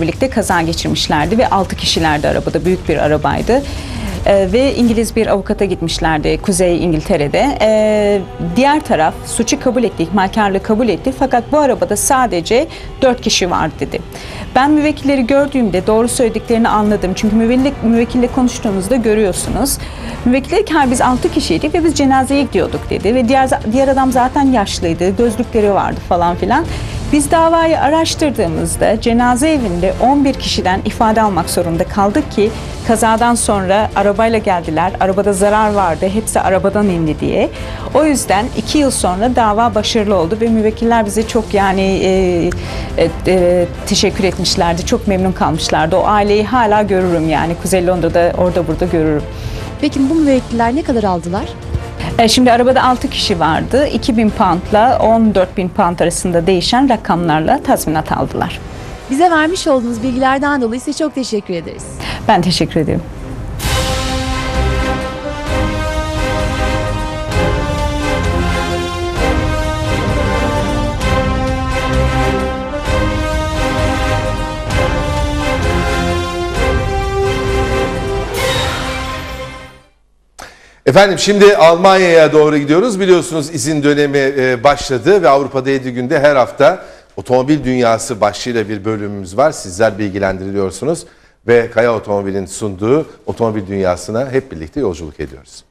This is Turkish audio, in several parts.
birlikte kaza geçirmişlerdi ve 6 kişilerdi arabada. Büyük bir arabaydı. Ee, ve İngiliz bir avukata gitmişlerdi Kuzey İngiltere'de. Ee, diğer taraf suçu kabul etti, ihmalkarlığı kabul etti fakat bu arabada sadece 4 kişi var dedi. Ben müvekkilleri gördüğümde doğru söylediklerini anladım. Çünkü müvekkille, müvekkille konuştuğunuzda görüyorsunuz. Müvekkil dedi ki "Hayır, biz 6 kişiydik ve biz cenazeye gidiyorduk dedi. Ve diğer, diğer adam zaten yaşlıydı, gözlükleri vardı falan filan. Biz davayı araştırdığımızda cenaze evinde 11 kişiden ifade almak zorunda kaldık ki kazadan sonra arabayla geldiler. Arabada zarar vardı. Hepsi arabadan indi diye. O yüzden 2 yıl sonra dava başarılı oldu ve müvekkiller bize çok yani e, e, e, teşekkür etmişlerdi. Çok memnun kalmışlardı. O aileyi hala görürüm yani. Kuzey Londra'da orada burada görürüm. Peki bu müvekkiller ne kadar aldılar? E, Şimdi arabada 6 kişi vardı. 2000 poundla 14 pound arasında değişen rakamlarla tazminat aldılar. Bize vermiş olduğunuz bilgilerden dolayı size çok teşekkür ederiz. Ben teşekkür ederim. Efendim şimdi Almanya'ya doğru gidiyoruz. Biliyorsunuz izin dönemi e, başladı ve Avrupa'da 7 günde her hafta otomobil dünyası başlığıyla bir bölümümüz var. Sizler bilgilendiriliyorsunuz ve Kaya Otomobil'in sunduğu otomobil dünyasına hep birlikte yolculuk ediyoruz.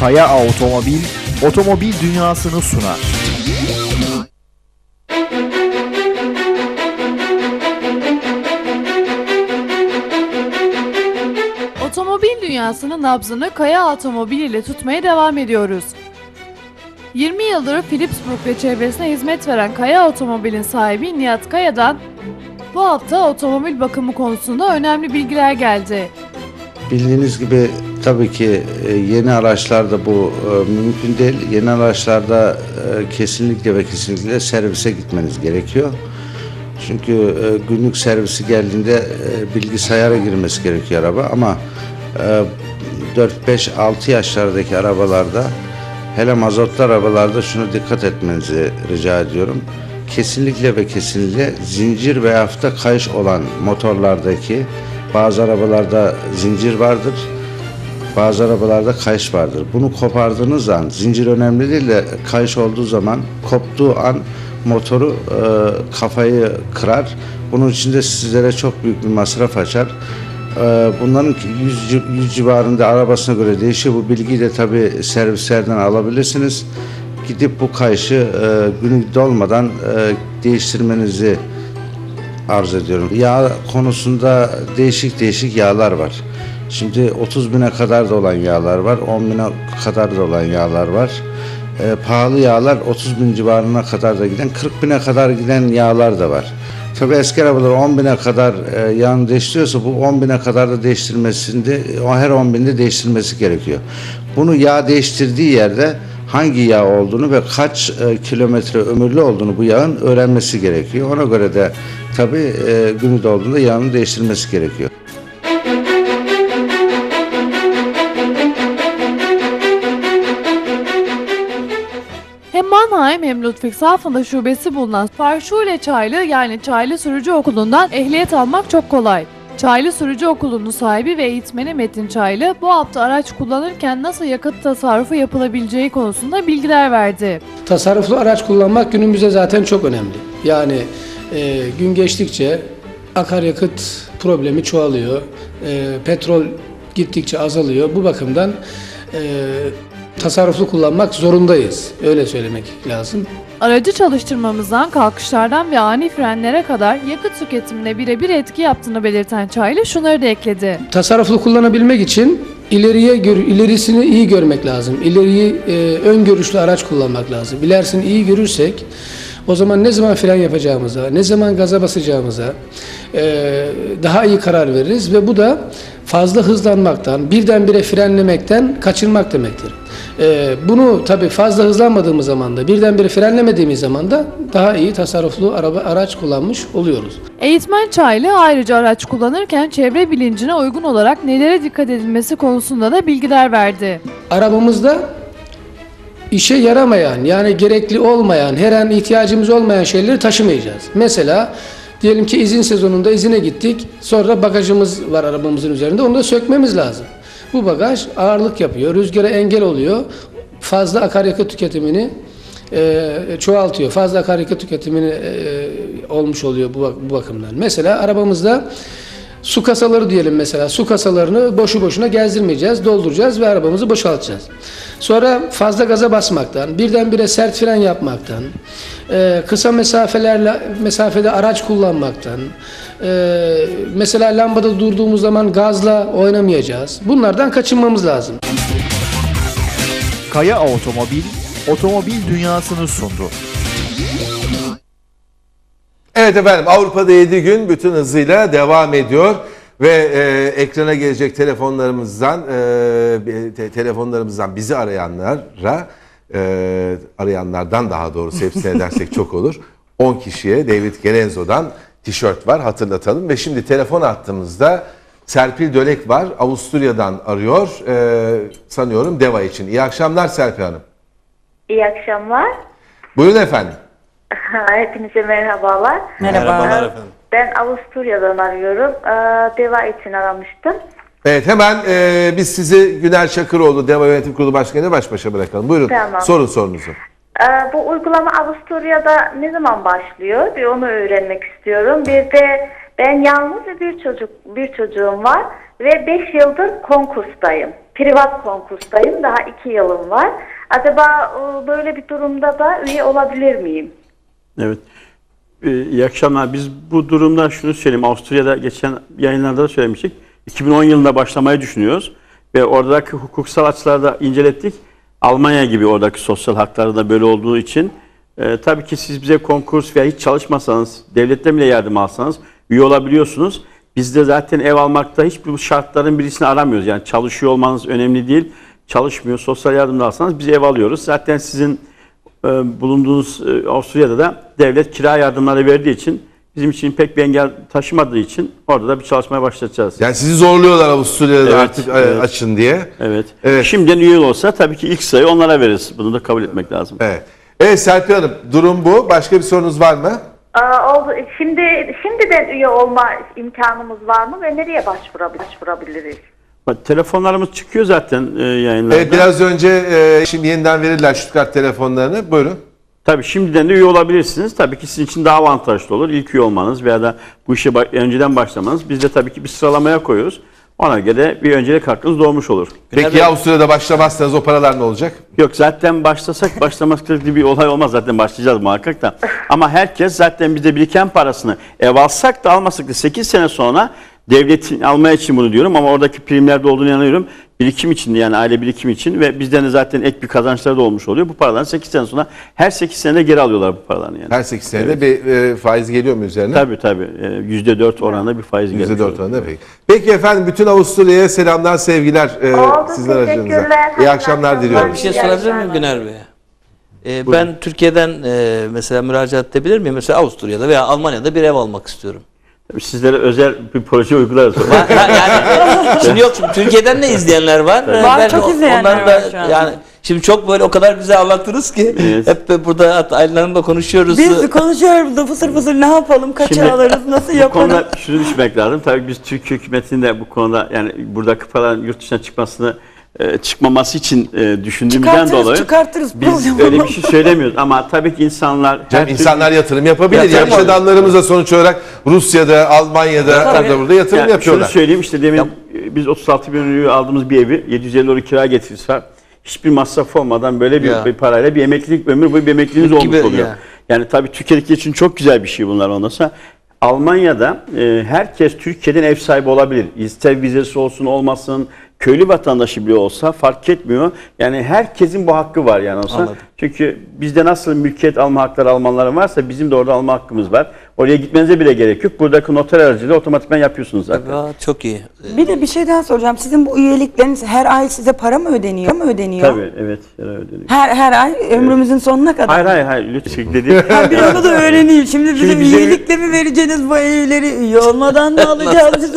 Kaya Otomobil, otomobil dünyasını sunar. Dünyasının nabzını Kaya Otomobil ile tutmaya devam ediyoruz. 20 yıldır Philipsburg ve çevresine hizmet veren Kaya Otomobil'in sahibi Nihat Kaya'dan bu hafta otomobil bakımı konusunda önemli bilgiler geldi. Bildiğiniz gibi tabii ki e, yeni araçlarda bu e, mümkün değil. Yeni araçlarda e, kesinlikle ve kesinlikle servise gitmeniz gerekiyor. Çünkü günlük servisi geldiğinde bilgisayara girmesi gerekiyor araba ama 4-5-6 yaşlardaki arabalarda hele mazotlu arabalarda şunu dikkat etmenizi rica ediyorum. Kesinlikle ve kesinlikle zincir veya da kayış olan motorlardaki bazı arabalarda zincir vardır. Bazı arabalarda kayış vardır. Bunu kopardığınız an zincir önemli değil de kayış olduğu zaman koptuğu an motoru e, kafayı kırar. Bunun için de sizlere çok büyük bir masraf açar. E, bunların 100, 100 civarında arabasına göre değişiyor. Bu bilgiyi de tabi servislerden alabilirsiniz. Gidip bu kayışı e, günü dolmadan e, değiştirmenizi arz ediyorum. Yağ konusunda değişik değişik yağlar var. Şimdi 30 bine kadar da olan yağlar var, 10 bine kadar da olan yağlar var. Ee, pahalı yağlar 30 bin civarına kadar da giden, 40 bine kadar giden yağlar da var. Tabii eski arabalar 10 bine kadar e, yağını değiştiriyorsa bu 10 bine kadar da değiştirmesinde, her 10 binde değiştirmesi gerekiyor. Bunu yağ değiştirdiği yerde hangi yağ olduğunu ve kaç e, kilometre ömürlü olduğunu bu yağın öğrenmesi gerekiyor. Ona göre de tabii e, günü dolduğunda yağını değiştirmesi gerekiyor. Mannheim hem Ludwigshafen'da şubesi bulunan Fahrschule Çaylı yani Çaylı Sürücü Okulu'ndan ehliyet almak çok kolay. Çaylı Sürücü Okulu'nun sahibi ve eğitmeni Metin Çaylı bu hafta araç kullanırken nasıl yakıt tasarrufu yapılabileceği konusunda bilgiler verdi. Tasarruflu araç kullanmak günümüzde zaten çok önemli. Yani e, gün geçtikçe akaryakıt problemi çoğalıyor. E, petrol gittikçe azalıyor. Bu bakımdan e, tasarruflu kullanmak zorundayız. Öyle söylemek lazım. Aracı çalıştırmamızdan kalkışlardan ve ani frenlere kadar yakıt tüketimine birebir etki yaptığını belirten Çaylı şunları da ekledi. Tasarruflu kullanabilmek için ileriye gör, ilerisini iyi görmek lazım. İleriyi e, öngörüşlü araç kullanmak lazım. İlerisini iyi görürsek o zaman ne zaman fren yapacağımıza, ne zaman gaza basacağımıza e, daha iyi karar veririz ve bu da fazla hızlanmaktan, birdenbire frenlemekten kaçınmak demektir. E, bunu tabii fazla hızlanmadığımız zaman da, birdenbire frenlemediğimiz zaman da daha iyi tasarruflu araba araç kullanmış oluyoruz. Eğitmen Çaylı ayrıca araç kullanırken çevre bilincine uygun olarak nelere dikkat edilmesi konusunda da bilgiler verdi. arabamızda işe yaramayan yani gerekli olmayan her an ihtiyacımız olmayan şeyleri taşımayacağız. Mesela Diyelim ki izin sezonunda izine gittik. Sonra bagajımız var arabamızın üzerinde. Onu da sökmemiz lazım. Bu bagaj ağırlık yapıyor. Rüzgara engel oluyor. Fazla akaryakıt tüketimini e, çoğaltıyor. Fazla akaryakıt tüketimini e, olmuş oluyor bu, bu bakımdan. Mesela arabamızda su kasaları diyelim mesela. Su kasalarını boşu boşuna gezdirmeyeceğiz. Dolduracağız ve arabamızı boşaltacağız. Sonra fazla gaza basmaktan, birdenbire sert fren yapmaktan, e, kısa mesafelerle mesafede araç kullanmaktan, e, mesela lambada durduğumuz zaman gazla oynamayacağız. Bunlardan kaçınmamız lazım. Kaya Otomobil, otomobil dünyasını sundu. Evet efendim Avrupa'da 7 gün bütün hızıyla devam ediyor ve e, ekrana gelecek telefonlarımızdan e, te- telefonlarımızdan bizi arayanlara e, arayanlardan daha doğrusu hepsine dersek çok olur. 10 kişiye David Gerenzo'dan tişört var hatırlatalım ve şimdi telefon attığımızda Serpil Dölek var Avusturya'dan arıyor e, sanıyorum Deva için. İyi akşamlar Serpil Hanım. İyi akşamlar. Buyurun efendim. Hepinize merhabalar. Merhabalar efendim. Ben Avusturya'dan arıyorum. Ee, Deva için aramıştım. Evet hemen e, biz sizi Güner Çakıroğlu Deva Yönetim Kurulu Başkanı baş başa bırakalım. Buyurun Tamam. sorun sorunuzu. Ee, bu uygulama Avusturya'da ne zaman başlıyor? Bir onu öğrenmek istiyorum. Bir de ben yalnız ve bir çocuk bir çocuğum var ve 5 yıldır konkurstayım. Privat konkurstayım. Daha 2 yılım var. Acaba e, böyle bir durumda da üye olabilir miyim? Evet. Ee, iyi akşamlar. Biz bu durumda şunu söyleyeyim. Avusturya'da geçen yayınlarda da söylemiştik. 2010 yılında başlamayı düşünüyoruz. Ve oradaki hukuksal açıları da incelettik. Almanya gibi oradaki sosyal hakları da böyle olduğu için e, tabii ki siz bize konkurs veya hiç çalışmasanız, devletten bile yardım alsanız üye olabiliyorsunuz. Biz de zaten ev almakta hiçbir şartların birisini aramıyoruz. Yani çalışıyor olmanız önemli değil. Çalışmıyor, sosyal yardım da alsanız biz ev alıyoruz. Zaten sizin bulunduğunuz e, Avusturya'da da devlet kira yardımları verdiği için bizim için pek bir engel taşımadığı için orada da bir çalışmaya başlatacağız. Yani sizi zorluyorlar Avusturya'da Evet, artık e, evet. açın diye. Evet. Evet. Şimdiden üye olsa tabii ki ilk sayı onlara veririz. Bunu da kabul etmek lazım. Evet. Evet Serpil Hanım durum bu. Başka bir sorunuz var mı? Aa, oldu. Şimdi şimdiden üye olma imkanımız var mı ve nereye başvura- başvurabiliriz? Bak, Telefonlarımız çıkıyor zaten e, yayınlarda. Evet biraz önce e, şimdi yeniden verirler Stuttgart telefonlarını. Buyurun. Tabii şimdiden de üye olabilirsiniz. Tabii ki sizin için daha avantajlı olur. İlk üye olmanız veya da bu işe önceden başlamanız. Biz de tabii ki bir sıralamaya koyuyoruz. Ona göre bir öncelik hakkınız doğmuş olur. Peki ya Avusturya'da başlamazsanız o paralar ne olacak? Yok zaten başlasak başlamak gibi bir olay olmaz. Zaten başlayacağız muhakkak da. Ama herkes zaten bize biriken parasını ev alsak da almasak da 8 sene sonra devletin almaya için bunu diyorum ama oradaki primlerde olduğunu inanıyorum. Birikim için yani aile birikim için ve bizden de zaten ek bir kazançları da olmuş oluyor. Bu paraların 8 sene sonra her 8 senede geri alıyorlar bu paralarını yani. Her 8 senede bir e, faiz geliyor mu üzerine? Tabii tabii. Ee, %4 oranında bir faiz gelmiş %4 oluyor. oranında peki. Peki efendim bütün Avusturya'ya selamlar sevgiler e, Oldu, sizler aracınıza. İyi akşamlar diliyorum. Bir şey sorabilir miyim. Güner Bey? Ee, ben Türkiye'den e, mesela müracaat edebilir miyim? Mesela Avusturya'da veya Almanya'da bir ev almak istiyorum. Sizlere özel bir proje uygularız. Ha, yani şimdi yok şimdi Türkiye'den de izleyenler var. Var, ben çok izleyenler var da şu anda. yani şimdi çok böyle o kadar güzel anlattınız ki Evet. hep de burada hatta Aylin Hanım'la konuşuyoruz. Biz konuşuyoruz da fısır fısır ne yapalım, kaça Şimdi alırız, nasıl Bu yaparız? konuda şunu düşünmek lazım. Tabii biz Türk hükümetinin de bu konuda yani buradaki paraların yurt dışına çıkmasını e, çıkmaması için e, düşündüğümüzden Çıkartırız, dolayı çıkartırız. biz öyle bir şey söylemiyoruz ama tabii ki insanlar türlü- insanlar yatırım yapabilir. Yatırım olur. adamlarımız da sonuç olarak Rusya'da, Almanya'da, Tabii. orada burada yatırım Yani yapıyorlar. Şunu söyleyeyim işte demin e, biz 36 bin euro aldığımız bir evi 750 euro kira getirse hiçbir masraf olmadan böyle bir, Ya. bir parayla bir emeklilik ömür boyu bir emekliliğiniz Gibi olmuş oluyor. ya. Yani tabii Türkiye'deki için çok güzel bir şey bunlar ondan sonra. Almanya'da e, herkes Türkiye'den ev sahibi olabilir. İster vizesi olsun olmasın, köylü vatandaşı bile olsa fark etmiyor. Yani herkesin bu hakkı var yani olsa. Anladım. Çünkü bizde nasıl mülkiyet alma hakları Almanların varsa bizim de orada alma hakkımız var. Oraya gitmenize bile gerek yok. Buradaki noter aracılığıyla otomatikman yapıyorsunuz zaten. Aa, çok iyi. Bir de bir şey daha soracağım. Sizin bu üyelikleriniz her ay size para mı ödeniyor? mı ödeniyor? Tabii evet. öyle ödeniyor. Her her ay ömrümüzün sonuna kadar. Hayır hayır hayır lütfen dedi. Ha, bir onu da öğreneyim. Şimdi bizim bize- üyelikle mi vereceğiniz bu evleri üye olmadan mı alacağız?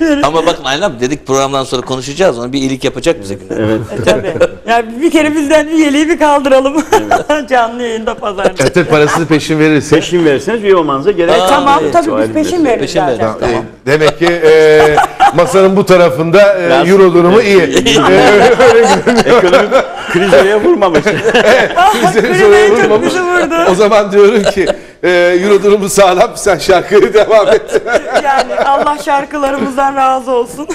Ama bakın Aylin abi dedik programdan sonra konuşacağız. Onu bir iyilik yapacak bize Güner. evet. Tabii. Yani bir kere bizden üyeliği bir kaldıralım. Canlı yayında pazarda. Yatır parasını peşin verirse. Peşin verirseniz üye olmanıza gerek Aa, yok. Tamam Evet, tabii biz peşin veririz Peşin veririz. Tamam, Tamam. e, Demek ki e, masanın bu tarafında e, euro durumu iyi. Ekonomik kriz oraya vurmamış. Soruyu en çok vurmamış. O zaman diyorum ki e, euro durumu sağlam sen şarkıya devam et. Yani Allah şarkılarımızdan razı olsun.